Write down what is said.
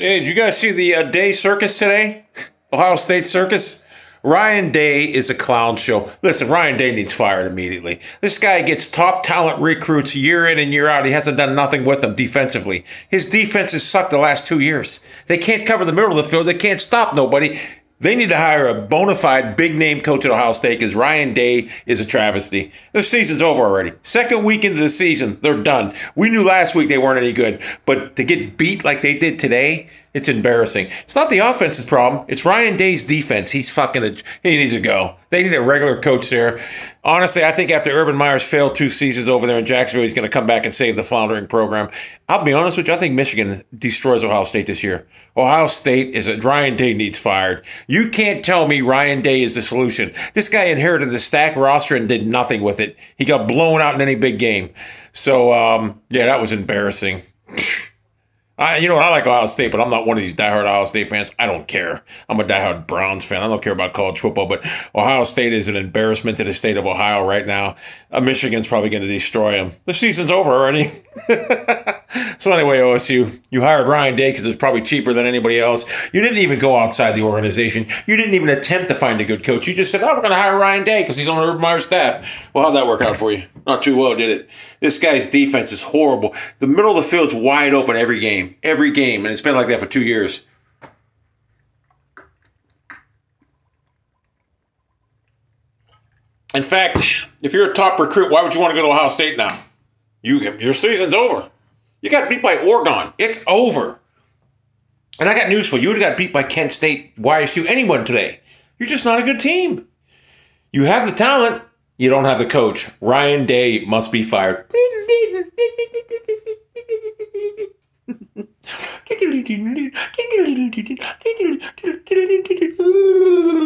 Hey, did you guys see the uh, Day Circus today? Ohio State Circus? Ryan Day is a clown show. Listen, Ryan Day needs fired immediately. This guy gets top talent recruits year in and year out. He hasn't done nothing with them defensively. His defense has sucked the last two years. They can't cover the middle of the field. They can't stop nobody. They need to hire a bona fide big name coach at Ohio State because Ryan Day is a travesty. Their season's over already. Second week into the season, they're done. We knew last week they weren't any good, but to get beat like they did today, it's embarrassing. It's not the offense's problem. It's Ryan Day's defense. He's fucking a, he needs to go. They need a regular coach there. Honestly, I think after Urban Meyer's failed two seasons over there in Jacksonville, he's going to come back and save the floundering program. I'll be honest with you. I think Michigan destroys Ohio State this year. Ohio State is a Ryan Day needs fired. You can't tell me Ryan Day is the solution. This guy inherited the stack roster and did nothing with it. He got blown out in any big game. So um, yeah, that was embarrassing. I, you know? I like Ohio State, but I'm not one of these diehard Ohio State fans. I don't care. I'm a diehard Browns fan. I don't care about college football, but Ohio State is an embarrassment to the state of Ohio right now. Uh, Michigan's probably going to destroy them. The season's over already. so anyway, OSU, you hired Ryan Day because it's probably cheaper than anybody else. You didn't even go outside the organization. You didn't even attempt to find a good coach. You just said, "Oh, we're going to hire Ryan Day because he's on Urban Meyer's staff." Well, how'd that work out for you? Not too well, did it? This guy's defense is horrible. The middle of the field's wide open every game, every game, and it's been like that for two years. In fact, if you're a top recruit, why would you want to go to Ohio State now? You your season's over. You got beat by Oregon. It's over. And I got news for you. You would have got beat by Kent State, YSU, anyone today. You're just not a good team. You have the talent. You don't have the coach. Ryan Day must be fired.